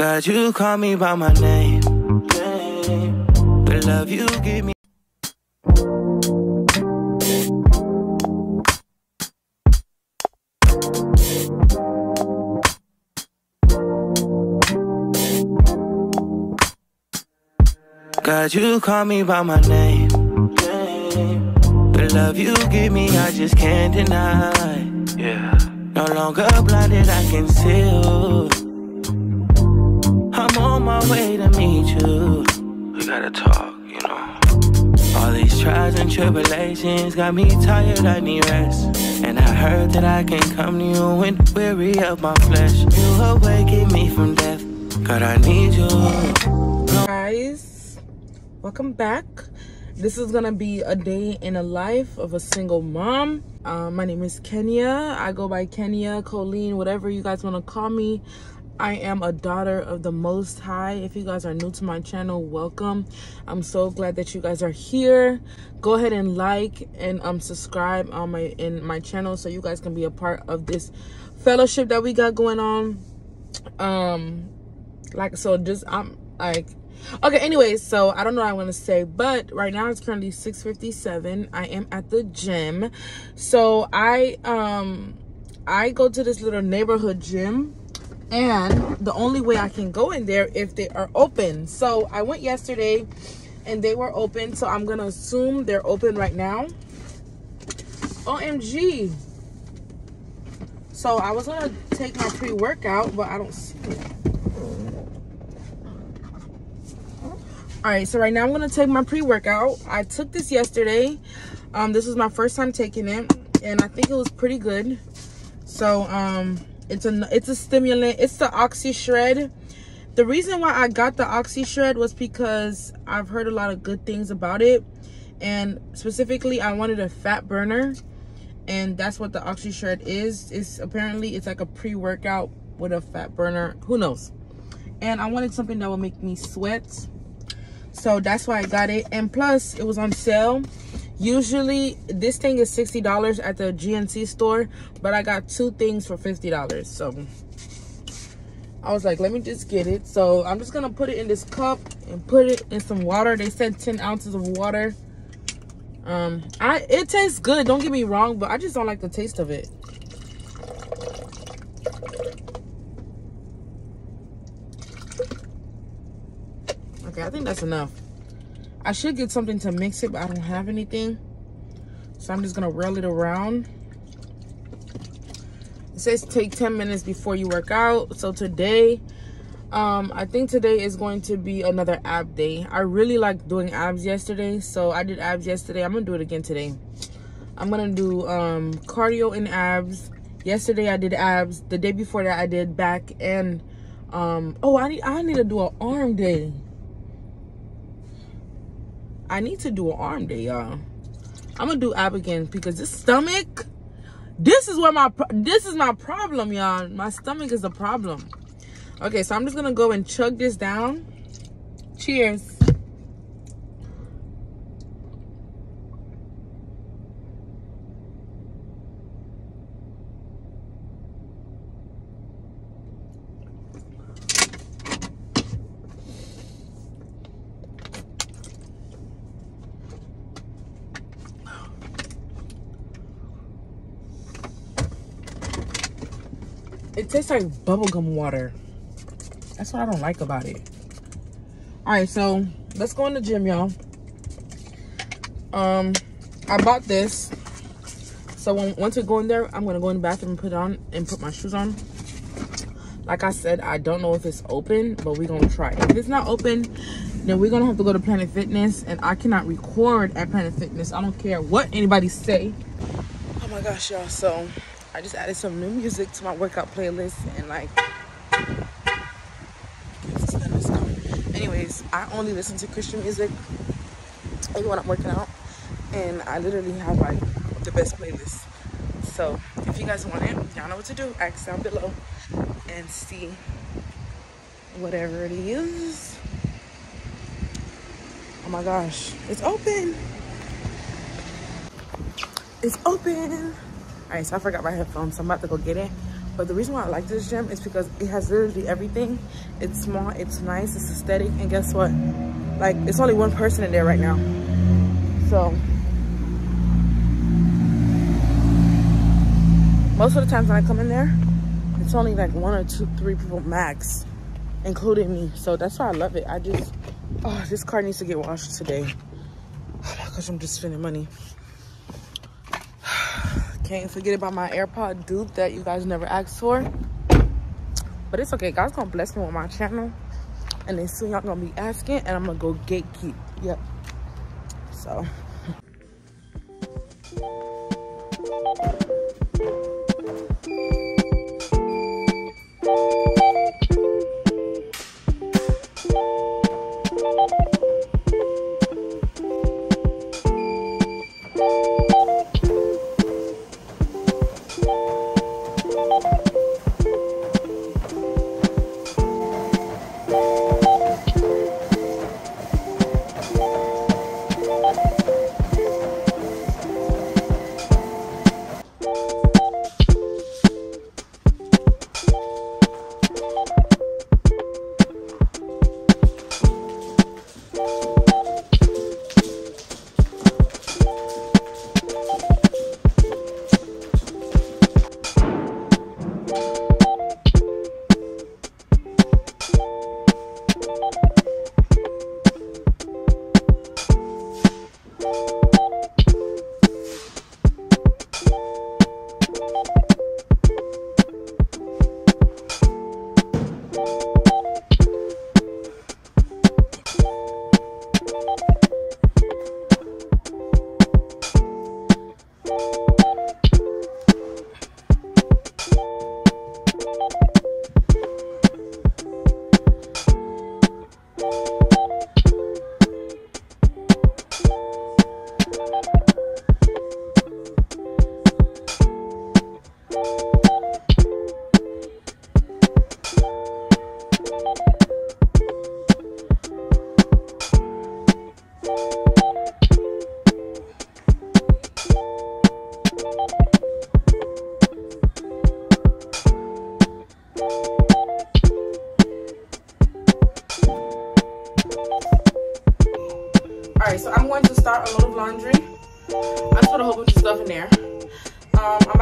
God, you call me by my name. The love you give me. God, you call me by my name. The love you give me, I just can't deny. Yeah. No longer blinded, I can see you. I'm on my way to meet you. We gotta talk, you know. All these trials and tribulations got me tired, I need rest. And I heard that I can come to you when weary of my flesh. You awaken me from death. God, I need you. guys welcome back this is gonna be a day in a life of a single mom. Um, my name is kenya. I go by kenya colleen whatever you guys want to call me. I am a daughter of the most high. If you guys are new to my channel welcome. I'm so glad that you guys are here. Go ahead and like and um subscribe on my in my channel so you guys can be a part of this fellowship that we got going on. Um like so just i'm like okay anyways so i don't know what i want to say but right now it's currently 6:57. i am at the gym. So i um i go to this little neighborhood gym and the only way i can go in there if they are open. So i went yesterday and they were open so i'm gonna assume they're open right now. Omg so i was gonna take my pre-workout but i don't see it all right so right now i'm gonna take my pre-workout. I took this yesterday. Um this was my first time taking it and i think it was pretty good. So um it's a it's a stimulant it's the OxyShred. The reason why i got the OxyShred was because i've heard a lot of good things about it and specifically i wanted a fat burner and that's what the OxyShred is. It's apparently it's like a pre-workout with a fat burner. Who knows? And i wanted something that would make me sweat so that's why i got it. And plus it was on sale. Usually this thing is 60 dollars at the gnc store but i got two things for 50 dollars so. I was like let me just get it. So i'm just gonna put it in this cup and put it in some water. They said 10 ounces of water. Um i it tastes good don't get me wrong but i just don't like the taste of it okay i think that's enough. I should get something to mix it but i don't have anything. So i'm just gonna roll it around. It says take 10 minutes before you work out. So today um i think today is going to be another ab day. I really like doing abs yesterday so i did abs yesterday. I'm gonna do it again today. I'm gonna do um cardio and abs. Yesterday i did abs. The day before that i did back and um oh i need i need to do an arm day I need to do an arm day, y'all. I'm gonna do ab again because this stomach, this is where my this is my problem, y'all. My stomach is the problem. Okay, so I'm just gonna go and chug this down. Cheers. It tastes like bubblegum water. That's what I don't like about it. All right, so let's go in the gym, y'all. Um, I bought this. So when, once we go in there, I'm gonna go in the bathroom and put on and put my shoes on. Like I said, I don't know if it's open, but we're gonna try. If it's not open, then we're gonna have to go to Planet Fitness, and I cannot record at Planet Fitness. I don't care what anybody say. Oh my gosh, y'all! So I just added some new music to my workout playlist, and like, anyways, I only listen to Christian music when I'm working out, and I literally have like the best playlist. So if you guys want it, y'all know what to do. Ask down below and see whatever it is. Oh my gosh, it's open. it's open. All right, so I forgot my headphones, so I'm about to go get it. But the reason why I like this gym is because it has literally everything. It's small, it's nice, it's aesthetic, and guess what? Like, it's only one person in there right now. So, most of the times when I come in there, it's only like one or two, three people max, including me. So that's why I love it. I just, oh, this car needs to get washed today. Oh my gosh, I'm just spending money. Can't forget about my AirPod dupe that you guys never asked for. But it's okay. God's gonna bless me with my channel. And then soon y'all gonna be asking and I'm gonna go gatekeep. Yep. So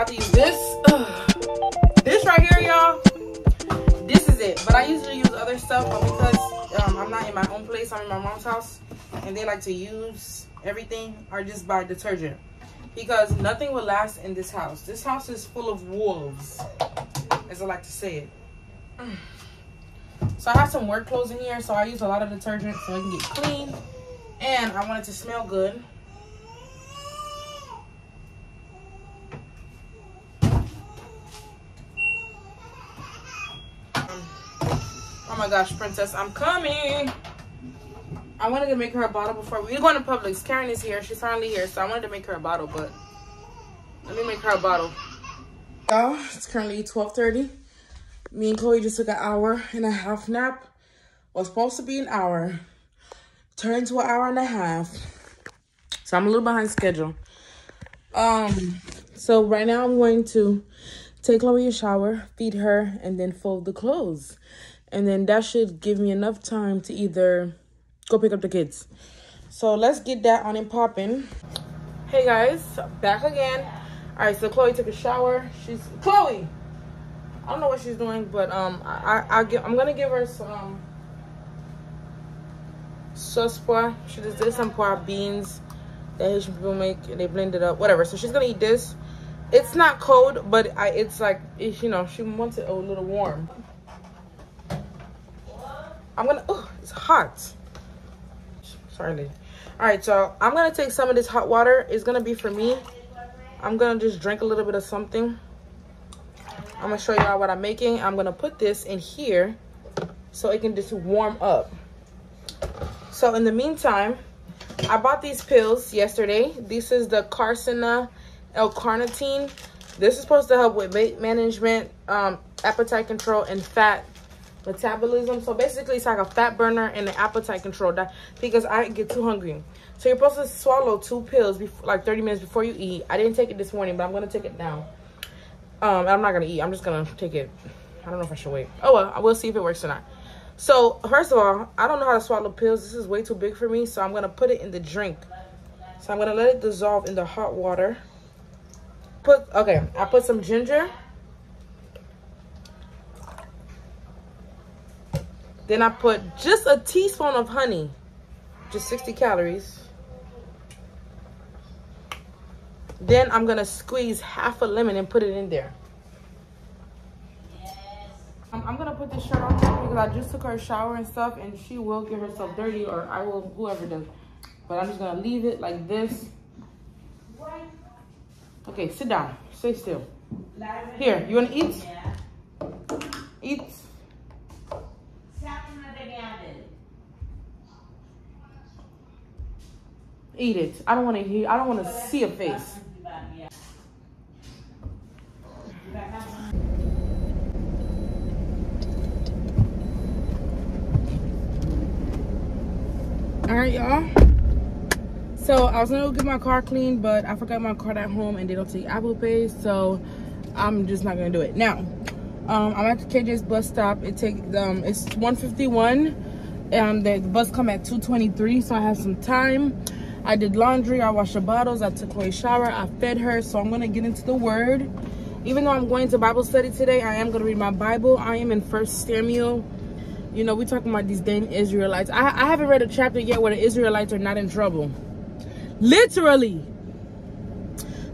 to use this. Ugh. This right here, y'all. This is it. But I usually use other stuff because um, I'm not in my own place. I'm in my mom's house. And they like to use everything or just buy detergent because nothing will last in this house. This house is full of wolves, as I like to say it. So I have some work clothes in here, so I use a lot of detergent so I can get clean. And I want it to smell good. My gosh, princess, I'm coming. I wanted to make her a bottle before we are going to Publix. Karen is here. She's finally here, so I wanted to make her a bottle, but let me make her a bottle. Y'all, it's currently 12.30. Me and Chloe just took an hour and a half nap. Was supposed to be an hour. Turned to an hour and a half. So I'm a little behind schedule. Um, so right now I'm going to take Chloe a shower, feed her, and then fold the clothes. And then that should give me enough time to either go pick up the kids. So let's get that on and popping. Hey guys, back again. All right, so Chloe took a shower. She's Chloe. I don't know what she's doing, but um, I I, I give, I'm gonna give her some sauce pois. She does this some pois beans that Haitian people make, and they blend it up, whatever. So she's gonna eat this. It's not cold, but I it's like you know she wants it a little warm. I'm gonna. Oh, it's hot. Sorry all right so i'm gonna take some of this hot water. It's gonna be for me. I'm gonna just drink a little bit of something. I'm gonna show y'all what i'm making. I'm gonna put this in here so it can just warm up. So in the meantime i bought these pills yesterday. This is the carcina l-carnitine. This is supposed to help with weight management um, appetite control and fat metabolism. So basically, it's like a fat burner and an appetite control that because I get too hungry. So you're supposed to swallow two pills before, like 30 minutes before you eat. I didn't take it this morning, but I'm gonna take it now. Um, I'm not gonna eat. I'm just gonna take it. I don't know if I should wait. Oh well, I will see if it works or not. So first of all, I don't know how to swallow pills. This is way too big for me, so I'm gonna put it in the drink. So I'm gonna let it dissolve in the hot water. Put okay. I put some ginger. Then I put just a teaspoon of honey, just 60 calories. Then I'm gonna squeeze half a lemon and put it in there. I'm, I'm gonna put this shirt on because I just took her a shower and stuff and she will get herself dirty or I will, whoever does. But I'm just gonna leave it like this. Okay, sit down, stay still. Here, you wanna? Eat. Eat it. I don't want to hear. I don't want to see a face. All right, y'all. So I was gonna go get my car cleaned, but I forgot my card at home, and they don't take Apple Pay, so I'm just not gonna do it now. Um, I'm at the KJ's bus stop. It take um, it's 151, and the bus come at 2:23, so I have some time. I did laundry, I washed the bottles, I took away shower, I fed her, so I'm gonna get into the word. Even though I'm going to Bible study today, I am gonna read my Bible. I am in First Samuel. You know, we talking about these damn Israelites. I, I haven't read a chapter yet where the Israelites are not in trouble. Literally.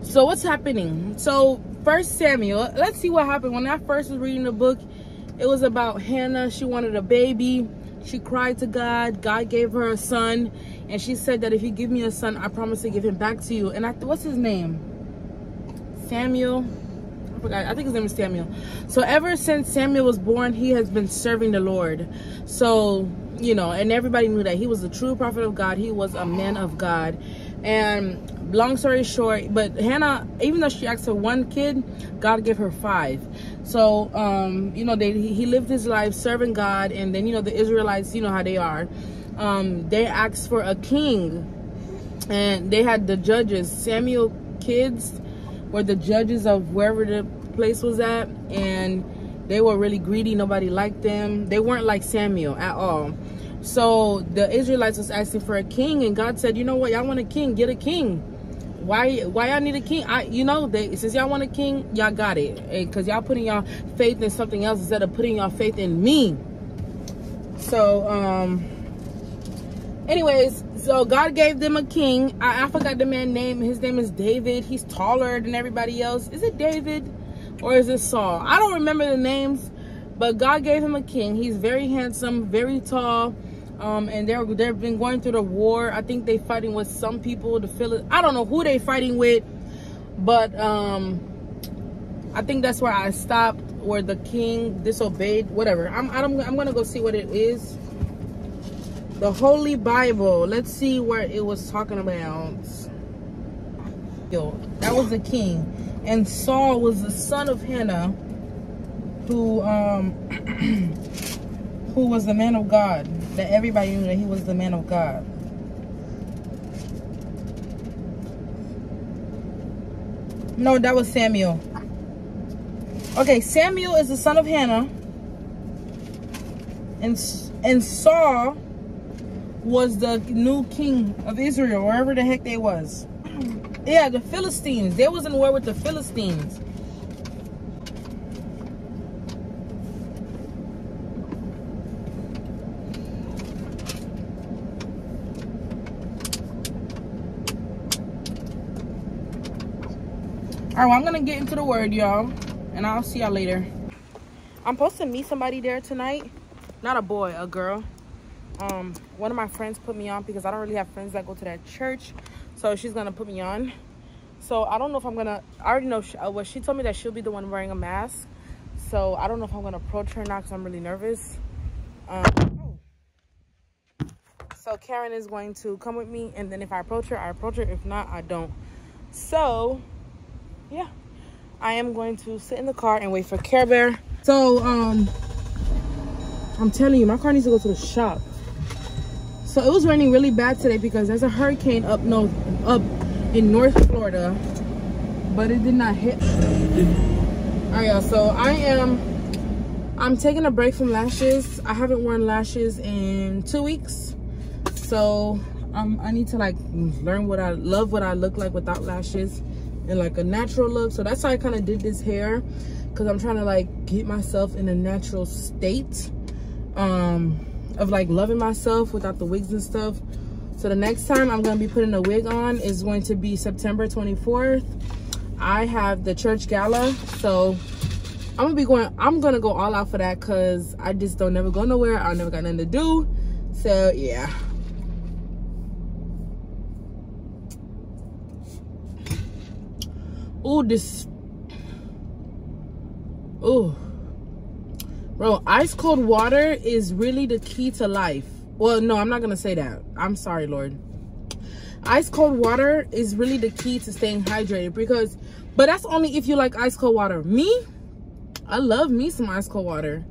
So what's happening? So First Samuel, let's see what happened. When I first was reading the book, it was about Hannah. She wanted a baby. She cried to God. God gave her a son. And she said that if you give me a son, I promise to give him back to you. And I, what's his name? Samuel. I forgot. I think his name is Samuel. So ever since Samuel was born, he has been serving the Lord. So, you know, and everybody knew that he was a true prophet of God. He was a man of God. And long story short, but Hannah, even though she asked for one kid, God gave her five. So, um, you know, they, he lived his life serving God. And then, you know, the Israelites, you know how they are. Um, they asked for a king and they had the judges. Samuel kids were the judges of wherever the place was at and they were really greedy. Nobody liked them. They weren't like samuel at all. So the israelites was asking for a king and god said you know what? Y'all want a king? Get a king why why y'all need a king? I you know they since y'all want a king y'all got it. Because y'all putting y'all faith in something else instead of putting y'all faith in me. So um anyways so god gave them a king. I, I, forgot the man name. His name is david. He's taller than everybody else. Is it david or is it saul? I don't remember the names but god gave him a king. He's very handsome very tall um, and they're they've been going through the war i think they fighting with some people fill it i don't know who they fighting with but um i think that's where i stopped where the king disobeyed whatever i'm i'm, I'm gonna go see what it is the Holy Bible. Let's see where it was talking about. Yo, that was the king. And Saul was the son of Hannah, who um who was the man of God. That everybody knew that he was the man of God. No, that was Samuel. Okay, Samuel is the son of Hannah. And and Saul was the new king of Israel, wherever the heck they was. Yeah, the Philistines. They was in war with the Philistines. All right, well, I'm to get into the word, y'all. And I'll see y'all later. I'm supposed to meet somebody there tonight. Not a boy, a girl um one of my friends put me on because i don't really have friends that go to that church so she's gonna put me on so i don't know if i'm gonna i already know she, uh, well she told me that she'll be the one wearing a mask so i don't know if i'm gonna approach her now because i'm really nervous um oh. so karen is going to come with me and then if i approach her i approach her if not i don't so yeah. I am going to sit in the car and wait for care bear. So um i'm telling you my car needs to go to the shop. So it was raining really bad today because there's a hurricane up north up in north florida but it did not hit. All right y'all so i am i'm taking a break from lashes. I haven't worn lashes in two weeks. So um i need to like learn what i love what i look like without lashes and like a natural look so that's how i kind of did this hair because i'm trying to like get myself in a natural state um of like loving myself without the wigs and stuff. So the next time i'm going to be putting a wig on is going to be september 24th i have the church gala so i'm gonna be going i'm gonna go all out for that because i just don't never go nowhere. I never got nothing to do. So yeah oh this oh bro ice cold water is really the key to life. Well no i'm not gonna say that. I'm sorry lord. Ice cold water is really the key to staying hydrated because but that's only if you like ice cold water. Me i love me some ice cold water.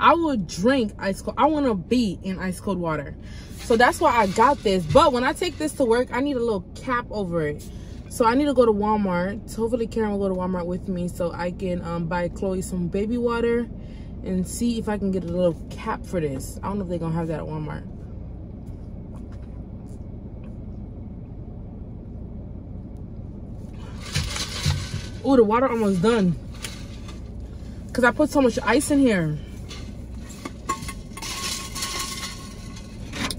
I would drink ice cold i want to be in ice cold water. So that's why i got this. But when i take this to work i need a little cap over it so i need to go to walmart hopefully karen will go to walmart with me so i can um, buy chloe some baby water and see if i can get a little cap for this i don't know if they're gonna have that at walmart Oh, the water almost done. Because I put so much ice in here.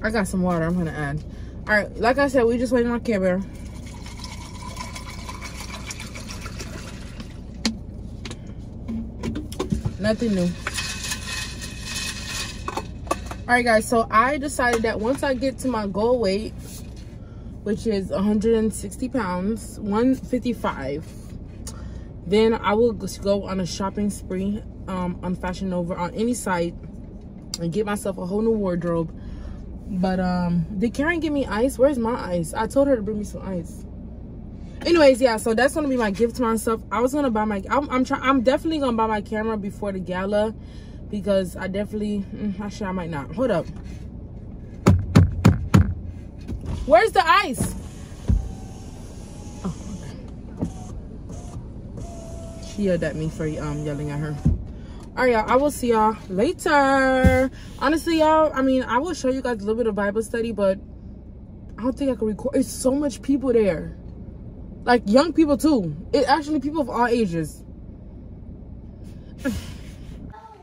I got some water I'm to add. All right, like I said, we just waiting on Care. Nothing new. All right, guys, so I decided that once I get to my goal weight, which is 160 pounds, 155, then I will go on a shopping spree um, on Fashion Nova on any site and get myself a whole new wardrobe. But um, did Karen give me ice? Where's my ice? I told her to bring me some ice. Anyways, yeah, so that's gonna be my gift to myself. I was gonna buy my. I'm, I'm trying. I'm definitely gonna buy my camera before the gala because I definitely. Mm, actually, I might not. Hold up. Where's the ice? she yelled at me for um yelling at her all right y'all i will see y'all later honestly y'all i mean i will show you guys a little bit of bible study but i don't think i can record it's so much people there like young people too. It actually people of all ages.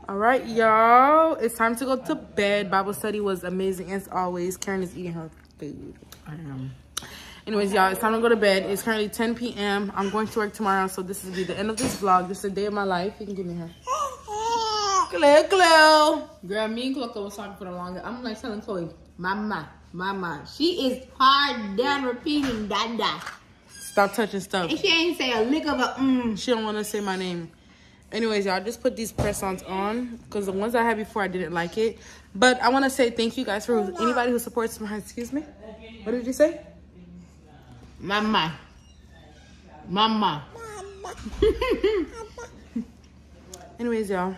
All right y'all. It's time to go to bed. Bible study was amazing as always. Karen is eating her food. I am. Anyways y'all it's time to go to bed. It's currently 10 p.m i'm going to work tomorrow so this will be the end of this vlog. This is a day of my life. You can give me her. Chloe, Chloe. Girl, me and Chloe was talking for the longest. I'm like telling Chloe, mama, mama. She is hard done repeating dada. Stop touching stuff. And she ain't say a lick of a mm. She don't want to say my name. Anyways, y'all, just put these press-ons on because the ones I had before, I didn't like it. But I want to say thank you guys for anybody who supports my, excuse me. What did you say? Mama. Mama. Mama. Anyways, y'all.